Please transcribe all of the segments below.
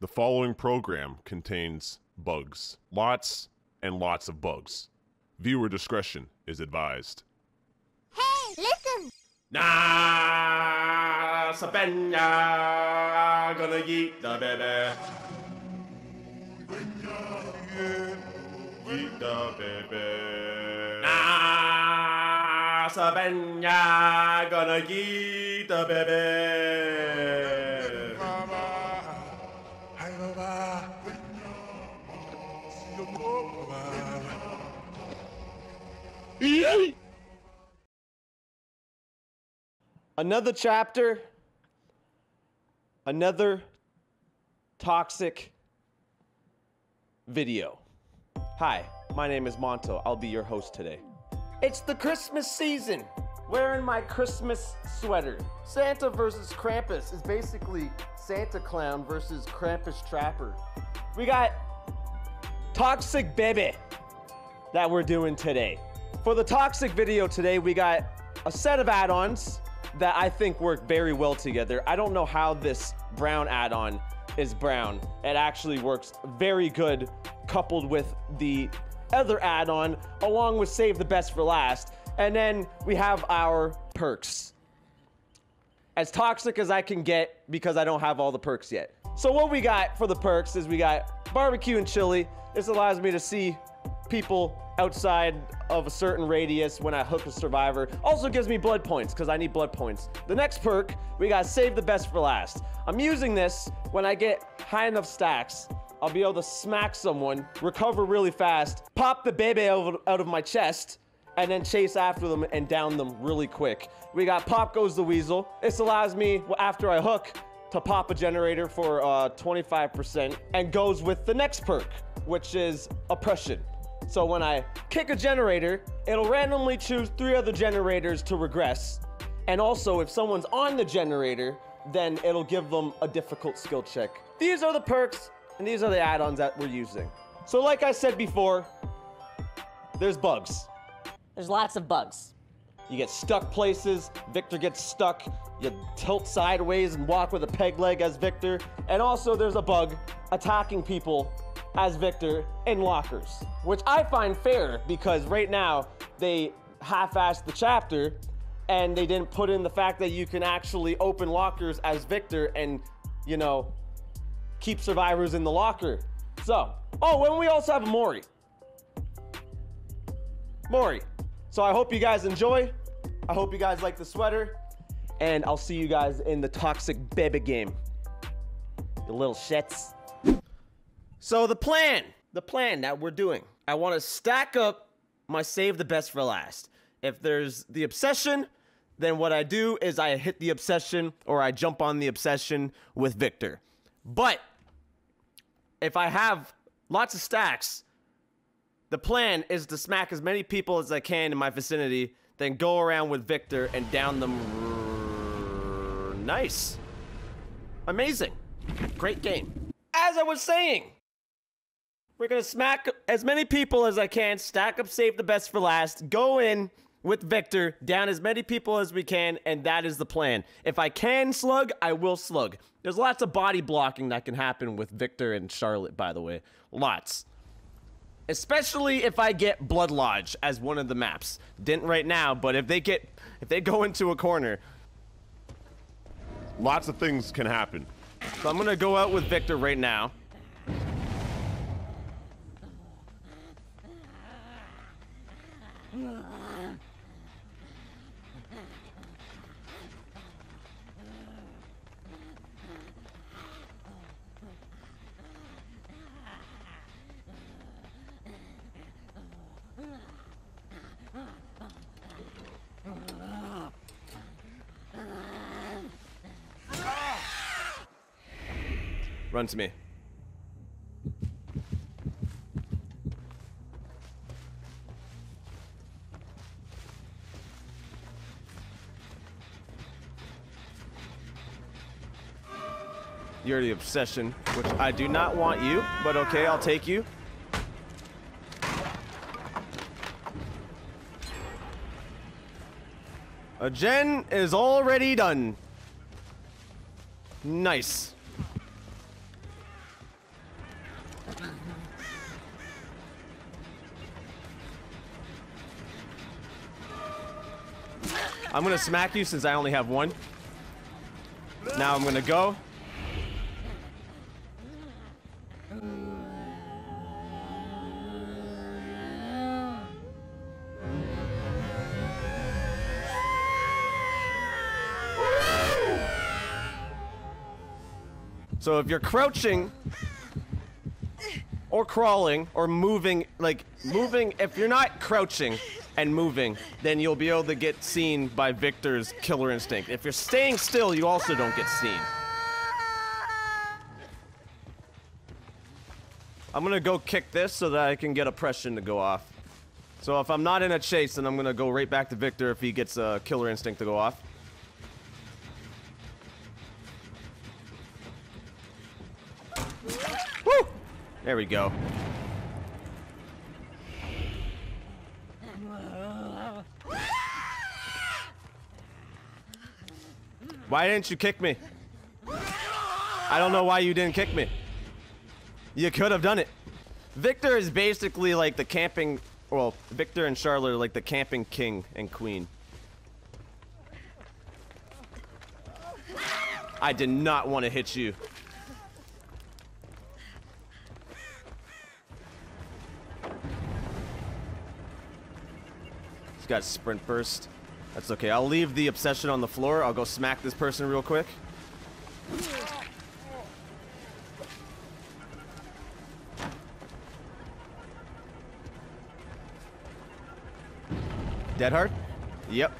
The following program contains bugs. Lots and lots of bugs. Viewer discretion is advised. Hey, listen! Nah, Sabenya, gonna eat the baby. Eat the baby. Nah, Sabenya, gonna eat the baby. Another chapter, another toxic video. Hi, my name is Monto. I'll be your host today. It's the Christmas season. Wearing my Christmas sweater. Santa versus Krampus is basically Santa Clown versus Krampus Trapper. We got Toxic Baby that we're doing today. For the Toxic video today, we got a set of add ons that I think work very well together. I don't know how this brown add on is brown. It actually works very good coupled with the other add on, along with Save the Best for Last. And then we have our perks. As toxic as I can get because I don't have all the perks yet. So, what we got for the perks is we got barbecue and chili. This allows me to see people outside of a certain radius when I hook a survivor. Also gives me blood points because I need blood points. The next perk, we got save the best for last. I'm using this when I get high enough stacks. I'll be able to smack someone, recover really fast, pop the baby out of, my chest, and then chase after them and down them really quick. We got Pop Goes the Weasel. This allows me, after I hook, to pop a generator for uh, 25% and goes with the next perk, which is Oppression. So when I kick a generator, it'll randomly choose three other generators to regress. And also, if someone's on the generator, then it'll give them a difficult skill check. These are the perks, and these are the add-ons that we're using. So like I said before, there's bugs. There's lots of bugs. You get stuck places, Victor gets stuck, you tilt sideways and walk with a peg leg as Victor, and also there's a bug attacking people as Victor in lockers, which I find fair because right now they half-assed the chapter and they didn't put in the fact that you can actually open lockers as Victor and, you know, keep survivors in the locker. So, oh, and we also have a Mori. Mori. So I hope you guys enjoy. I hope you guys like the sweater. And I'll see you guys in the Toxic Baby game. You little shits. So the plan, the plan that we're doing. I want to stack up my save the best for last. If there's the obsession, then what I do is I hit the obsession or I jump on the obsession with Victor. But if I have lots of stacks, the plan is to smack as many people as I can in my vicinity, then go around with Victor and down them. Nice. Amazing. Great game. As I was saying, we're gonna smack as many people as I can, stack up, save the best for last, go in with Victor, down as many people as we can, and that is the plan. If I can slug, I will slug. There's lots of body blocking that can happen with Victor and Charlotte, by the way. Lots. Especially if I get Blood Lodge as one of the maps. Didn't right now, but if they get if they go into a corner, Lots of things can happen. so I'm gonna go out with Victor right now. Run to me. You're the obsession, which I do not want you, but okay, I'll take you. A gen is already done. Nice. I'm gonna smack you since I only have one. Now I'm gonna go. So if you're crouching or crawling or moving, like moving, if you're not crouching and moving, then you'll be able to get seen by Victor's killer instinct. If you're staying still, you also don't get seen. I'm gonna go kick this so that I can get oppression to go off. So if I'm not in a chase, then I'm gonna go right back to Victor if he gets a killer instinct to go off. Woo! There we go. Why didn't you kick me? I don't know why you didn't kick me. You could have done it. Victor is basically like the camping, well, Victor and Charlotte are like the camping king and queen. I did not want to hit you. He's got sprint burst. That's okay. I'll leave the obsession on the floor. I'll go smack this person real quick. Dead hard? Yep.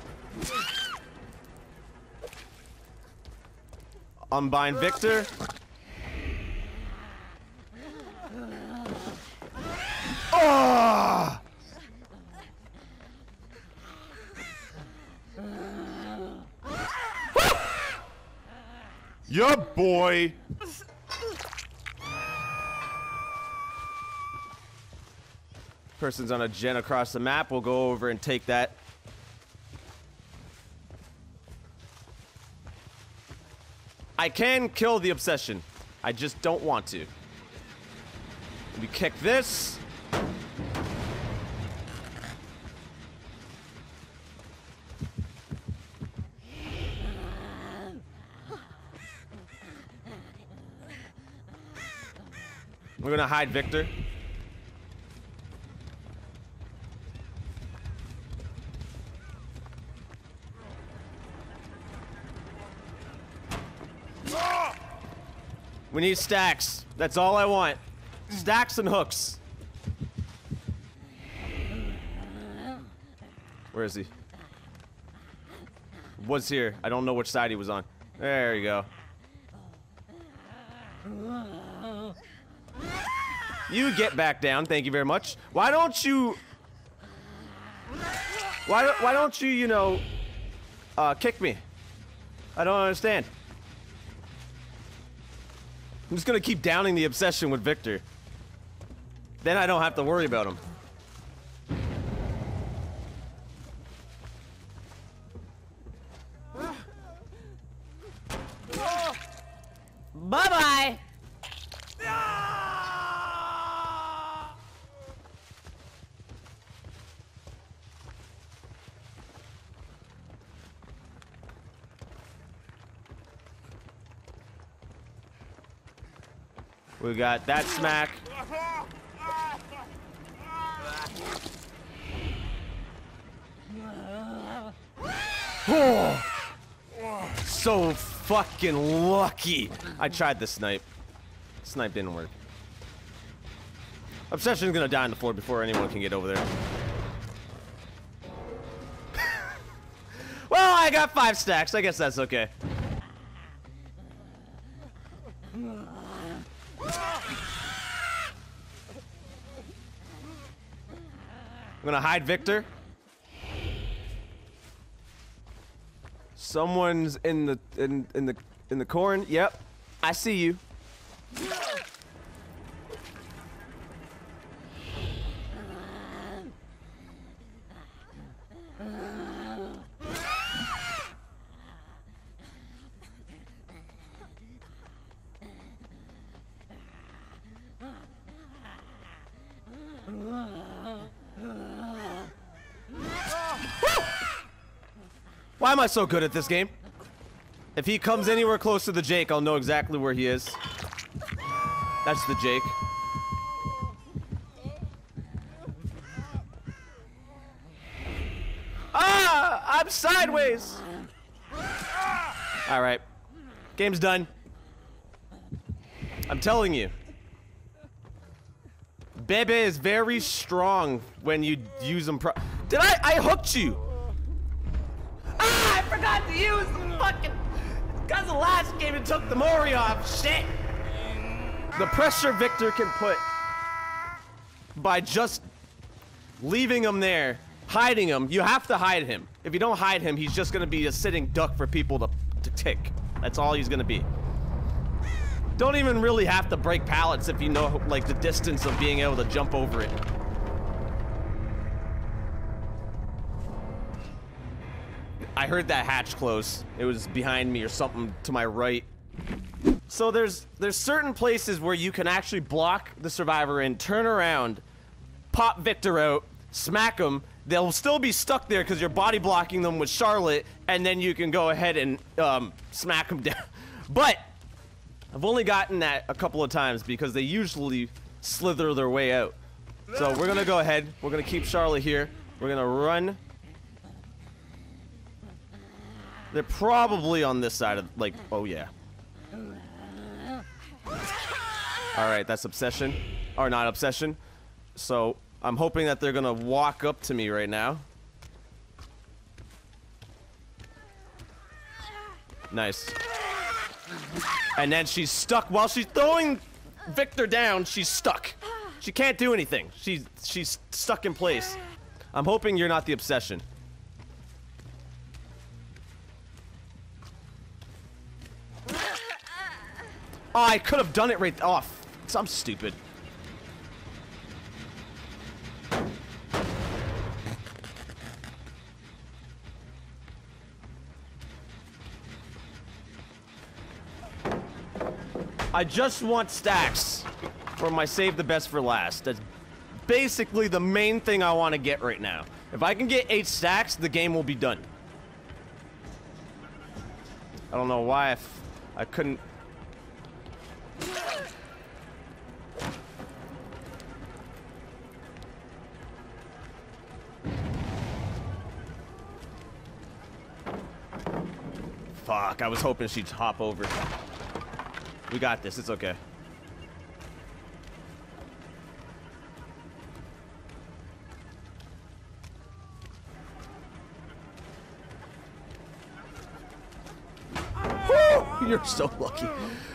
Unbind Victor. Oh! Yeah, boy. Person's on a gen across the map. We'll go over and take that. I can kill the obsession. I just don't want to. We kick this. We're gonna hide Victor. We need stacks. That's all I want. Stacks and hooks. Where is he? Was here. I don't know which side he was on. There you go. You get back down. Thank you very much. Why don't you... Why, don't- why don't you, you know, uh, kick me? I don't understand. I'm just gonna keep downing the obsession with Victor. Then I don't have to worry about him. We got that smack. Oh, so fucking lucky. I tried the snipe. Snipe didn't work. Obsession's gonna die on the floor before anyone can get over there. well, I got five stacks. I guess that's okay. I'm gonna hide Victor. Someone's in the in in the in the corn. Yep, I see you. Am I so good at this game? If he comes anywhere close to the Jake, I'll know exactly where he is. That's the Jake. Ah! I'm sideways! Alright. Game's done. I'm telling you. Bebe is very strong when you use him Did I- I hooked you! Fucking- Cause the last game it took the Mori off. Shit! The pressure Victor can put by just leaving him there, hiding him. You have to hide him. If you don't hide him, he's just gonna be a sitting duck for people to, to tick. That's all he's gonna be. Don't even really have to break pallets if you know like the distance of being able to jump over it. I heard that hatch close. It was behind me or something to my right. So there's there's certain places where you can actually block the survivor and turn around, pop Victor out, smack him. They'll still be stuck there because you're body blocking them with Charlotte, and then you can go ahead and um, smack them down. But I've only gotten that a couple of times because they usually slither their way out. So we're gonna go ahead. We're gonna keep Charlotte here. We're gonna run. They're probably on this side of like. Oh yeah. All right, that's obsession, or not obsession. So I'm hoping that they're gonna walk up to me right now. Nice. And then she's stuck while she's throwing Victor down. She's stuck. She can't do anything. She's she's stuck in place. I'm hoping you're not the obsession. Oh, I could have done it right off. Oh, I'm stupid. I just want stacks for my save the best for last. That's basically the main thing I want to get right now. If I can get eight stacks, the game will be done. I don't know why I couldn't. Fuck, I was hoping she'd hop over. We got this, it's okay. You're so lucky.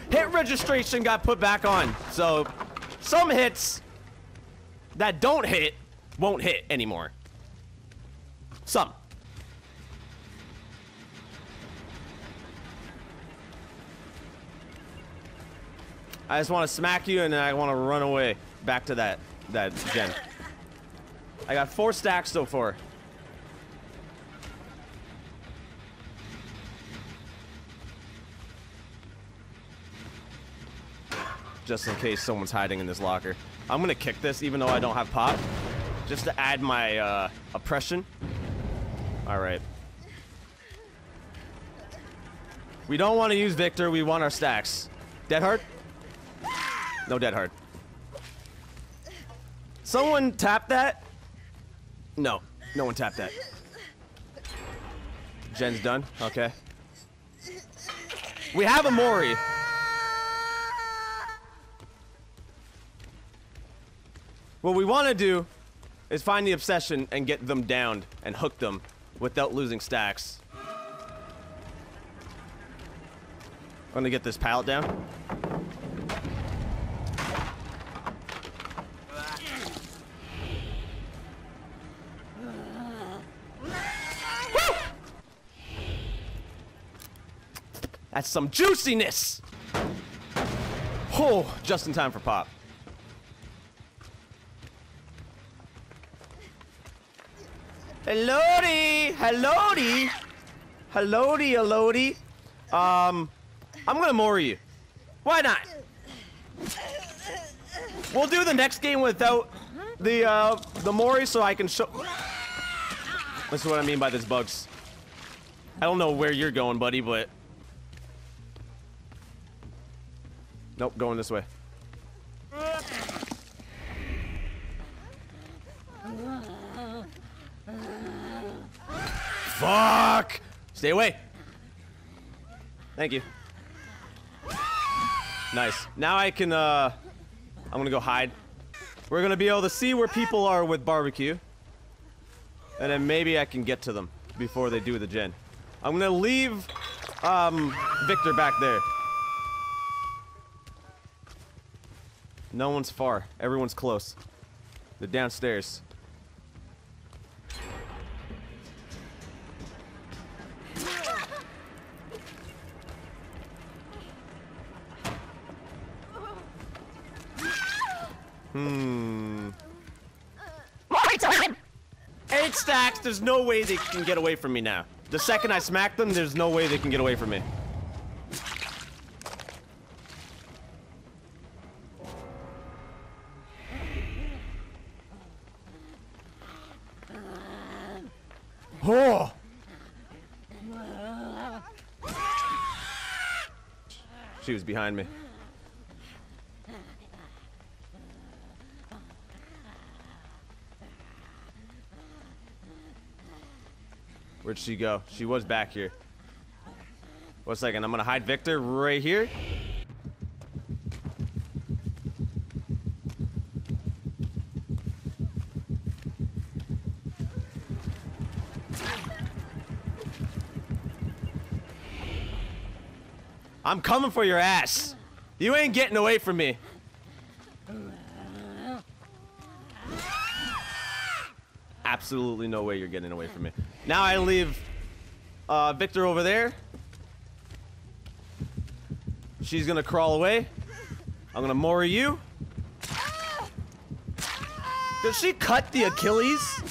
Hit registration got put back on. So, some hits that don't hit won't hit anymore. Some. I just want to smack you and then I want to run away back to that that gen. I got four stacks so far. Just in case someone's hiding in this locker. I'm gonna kick this even though I don't have pop. Just to add my uh, oppression. Alright. We don't want to use Victor, we want our stacks. Dead hard? No dead hard. Someone tapped that? No. No one tapped that. Gen's done? Okay. We have a Mori. What we want to do is find the obsession and get them downed and hook them without losing stacks. I'm gonna get this pallet down. That's some juiciness! Oh, just in time for pop. Hello-dee! Hello-dee! Hello-dee, hello-dee. Um, I'm gonna Mori you. Why not? We'll do the next game without the, uh, the Mori so I can show... This is what I mean by this bugs. I don't know where you're going, buddy, but... Nope, going this way. Fuck! Stay away. Thank you. Nice. Now I can, uh... I'm gonna go hide. We're gonna be able to see where people are with barbecue. And then maybe I can get to them before they do the gen. I'm gonna leave, um, Victor back there. No one's far. Everyone's close. They're downstairs. Hmm. Eight stacks, there's no way they can get away from me now. The second I smack them, there's no way they can get away from me. She was behind me. Where'd she go? She was back here. One second, I'm gonna hide Victor right here. I'm coming for your ass. You ain't getting away from me. Absolutely no way you're getting away from me. Now I leave uh, Victor over there. She's gonna crawl away. I'm gonna Mori you. Does she cut the Achilles?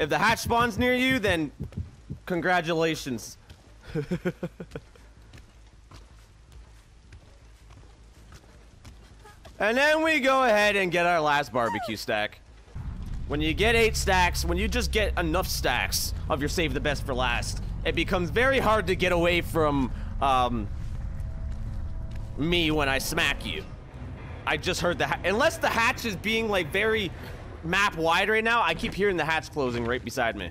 If the hatch spawns near you, then congratulations. and then we go ahead and get our last barbecue stack. When you get eight stacks, when you just get enough stacks of your save the best for last, it becomes very hard to get away from um, me when I smack you. I just heard the unless the hatch is being like very map wide right now. I keep hearing the hatch closing right beside me.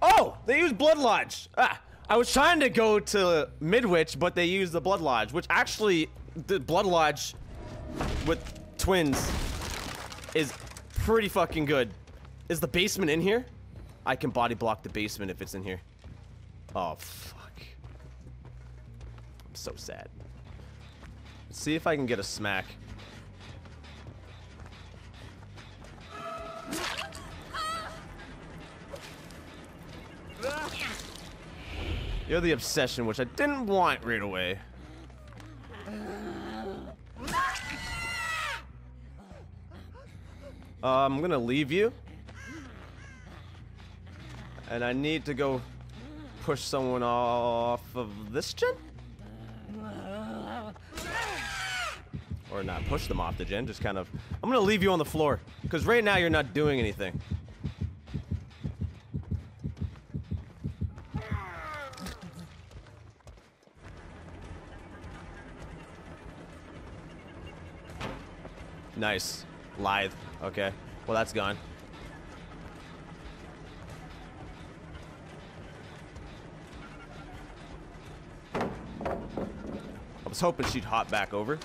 Oh, they use Blood Lodge. Ah, I was trying to go to Midwich, but they used the Blood Lodge, which actually the Blood Lodge with twins is pretty fucking good. Is the basement in here? I can body block the basement if it's in here. Oh, fuck. I'm so sad. Let's see if I can get a smack. You're the obsession, which I didn't want right away. Uh, I'm gonna leave you. And I need to go push someone off of this gen? Or not push them off the gen, just kind of... I'm gonna leave you on the floor. Because right now you're not doing anything. Nice. Lithe. Okay. Well, that's gone. I was hoping she'd hop back over.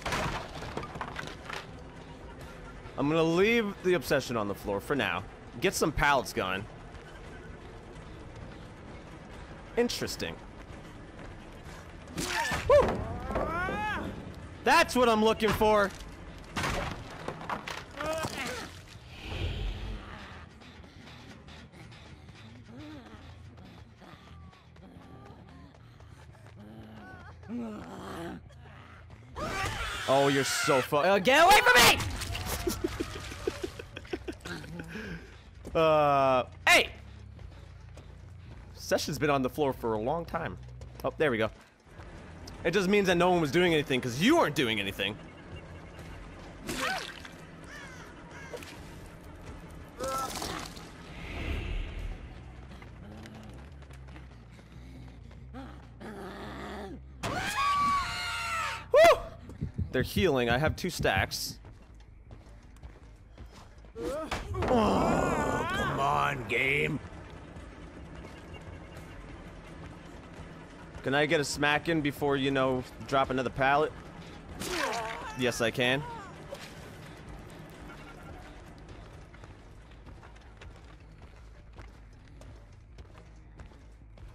I'm gonna leave the obsession on the floor for now. Get some pallets going. Interesting. Woo! That's what I'm looking for. Oh, you're so fu- uh, Get away from me! uh, hey! Session's been on the floor for a long time. Oh, there we go. It just means that no one was doing anything because you weren't doing anything. They're healing. I have two stacks. Come on, game. Can I get a smack in before, you know, drop another pallet? Yes, I can.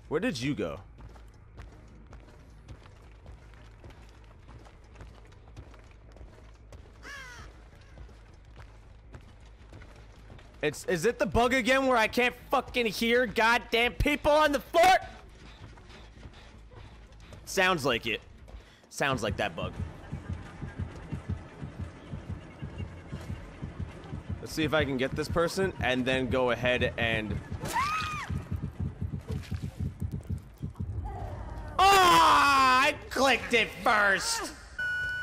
Where did you go? It's is it the bug again where I can't fucking hear goddamn people on the floor? Sounds like it. Sounds like that bug. Let's see if I can get this person and then go ahead and Ah, I clicked it first.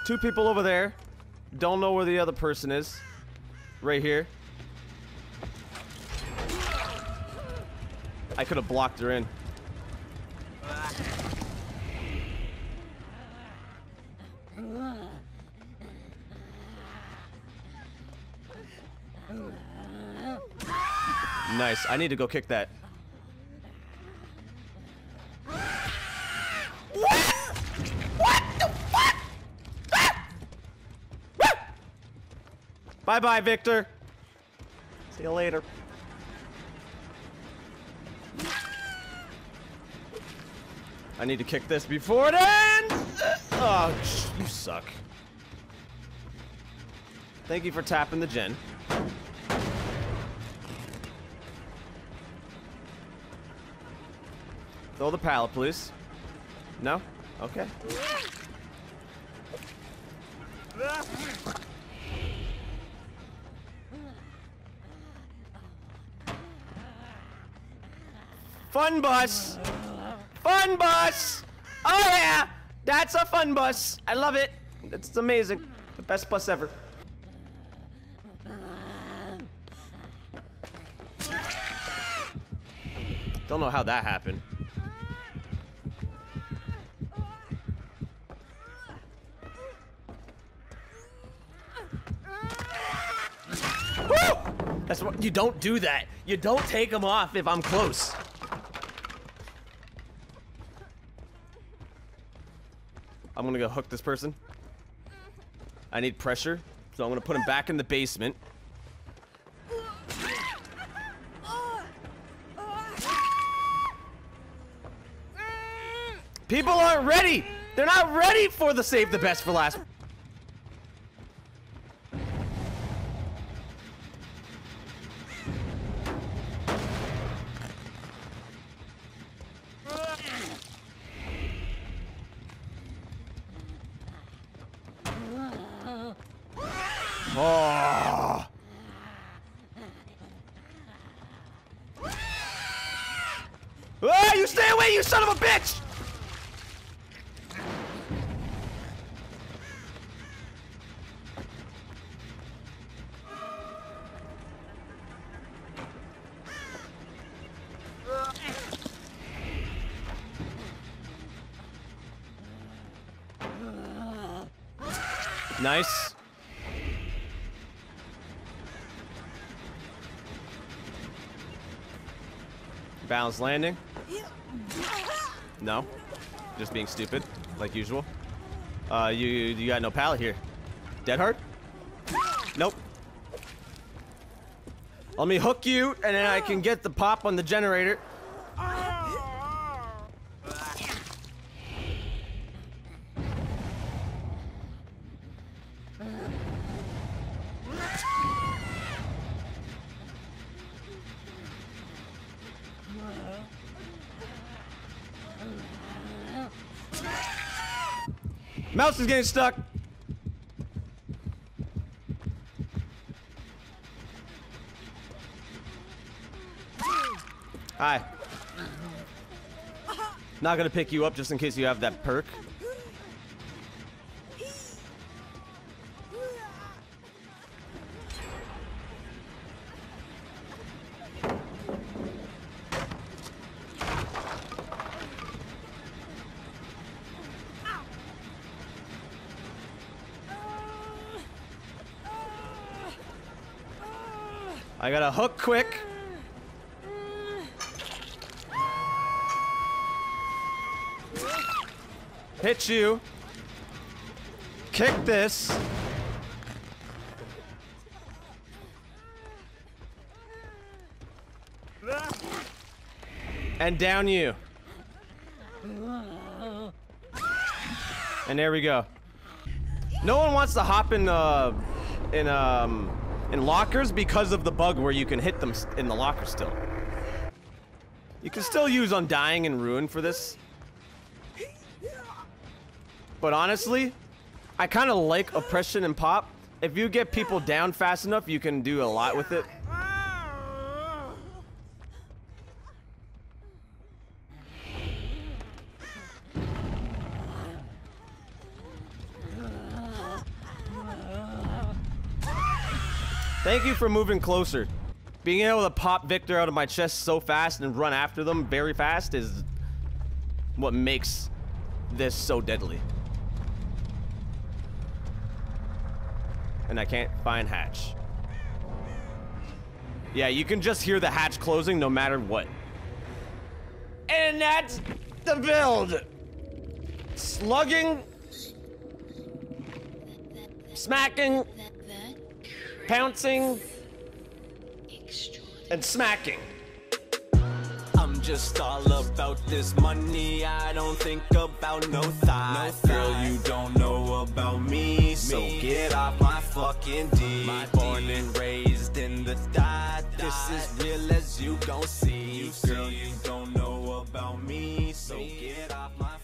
Two people over there. Don't know where the other person is. Right here. I could have blocked her in. Nice. I need to go kick that. What the fuck? Bye bye, Victor. See you later. I need to kick this before it ends. Oh, you suck. Thank you for tapping the gen. Throw the pallet, please. No? Okay. Fun bus! Fun bus! Oh yeah! That's a fun bus! I love it! It's amazing. The best bus ever. Don't know how that happened. That's what you don't do that. You don't take them off if I'm close. I'm gonna go hook this person. I need pressure, so I'm gonna put him back in the basement. People aren't ready! They're not ready for the save the best for last. Oh. Ah, you stay away, you son of a bitch! Nice. Balanced Landing. No. Just being stupid, like usual. Uh, you you got no pallet here. Dead hard? Nope. Let me hook you, and then I can get the pop on the generator. Mouse is getting stuck. Hi. Not gonna pick you up just in case you have that perk. Gotta hook quick. Hit you. Kick this. And down you. And there we go. No one wants to hop in uh in um in lockers because of the bug where you can hit them in the locker still. You can still use Undying and Ruin for this. But honestly, I kind of like Oppression and Pop. If you get people down fast enough, you can do a lot with it. Thank you for moving closer. Being able to pop Victor out of my chest so fast and run after them very fast is what makes this so deadly. And I can't find hatch. Yeah, you can just hear the hatch closing no matter what. And that's the build. Slugging. Smacking pouncing, and smacking. I'm just all about this money, I don't think about no thought. No Girl, you don't know about me, so get off my fucking D. My Born and raised in the dot, this is real as you gon' see. Girl, you don't know about me, so get off my